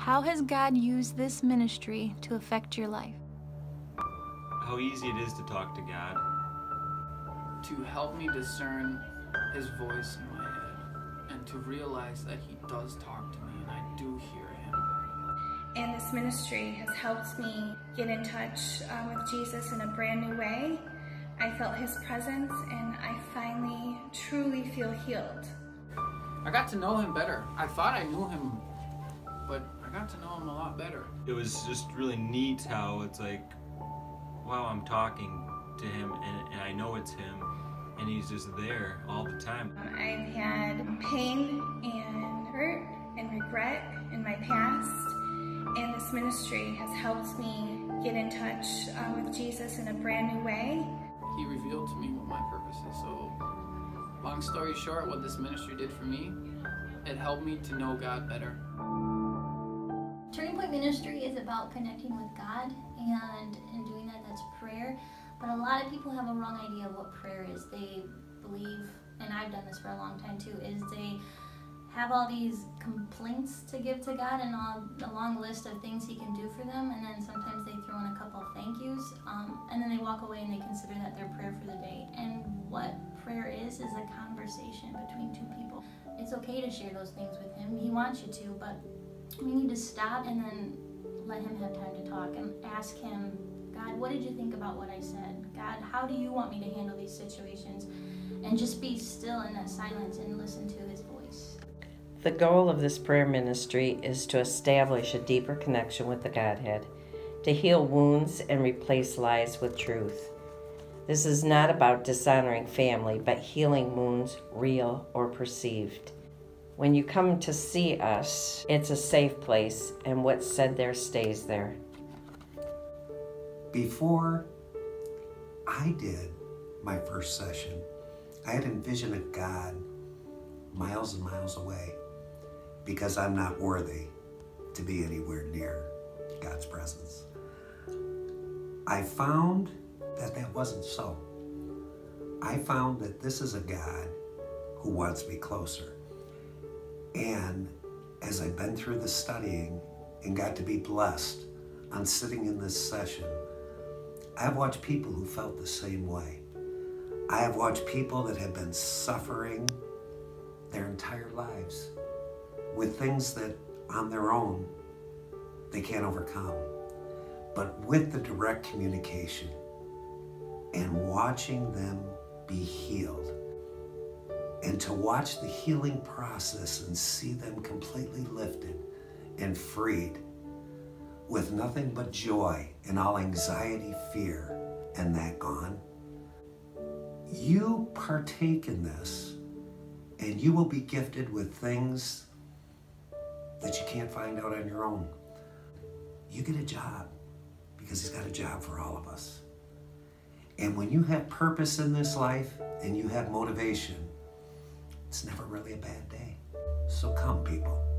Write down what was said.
How has God used this ministry to affect your life? How easy it is to talk to God. To help me discern His voice in my head and to realize that He does talk to me and I do hear Him. And this ministry has helped me get in touch um, with Jesus in a brand new way. I felt His presence and I finally truly feel healed. I got to know Him better. I thought I knew Him, but I got to know Him a lot better. It was just really neat how it's like, wow, I'm talking to him and, and I know it's him and he's just there all the time. I've had pain and hurt and regret in my past, and this ministry has helped me get in touch uh, with Jesus in a brand new way. He revealed to me what my purpose is. So, long story short, what this ministry did for me, it helped me to know God better. Turning Point Ministry is about connecting with God, and in doing that, that's prayer. But a lot of people have a wrong idea of what prayer is. They believe, and I've done this for a long time too, is they have all these complaints to give to God and all, a long list of things He can do for them, and then sometimes they throw in a couple thank yous, um, and then they walk away and they consider that their prayer for the day. And what prayer is is a conversation between two people. It's okay to share those things with Him. He wants you to, but we need to stop and then let Him have time to talk and ask Him, God, what did you think about what I said? God, how do you want me to handle these situations? And just be still in that silence and listen to His voice. The goal of this prayer ministry is to establish a deeper connection with the Godhead, to heal wounds and replace lies with truth. This is not about dishonoring family, but healing wounds, real or perceived. When you come to see us, it's a safe place, and what's said there stays there. Before I did my first session, I had envisioned a God miles and miles away because I'm not worthy to be anywhere near God's presence. I found that that wasn't so. I found that this is a God who wants me closer. And as I've been through the studying and got to be blessed on sitting in this session, I've watched people who felt the same way. I have watched people that have been suffering their entire lives with things that on their own they can't overcome. But with the direct communication and watching them be healed, and to watch the healing process and see them completely lifted and freed with nothing but joy and all anxiety, fear, and that gone. You partake in this, and you will be gifted with things that you can't find out on your own. You get a job because He's got a job for all of us. And when you have purpose in this life and you have motivation, it's never really a bad day. So come, people.